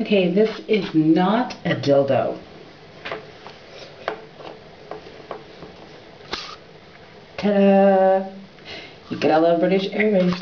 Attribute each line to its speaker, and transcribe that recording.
Speaker 1: Okay, this is not a dildo. Ta-da! You get all love British Airways.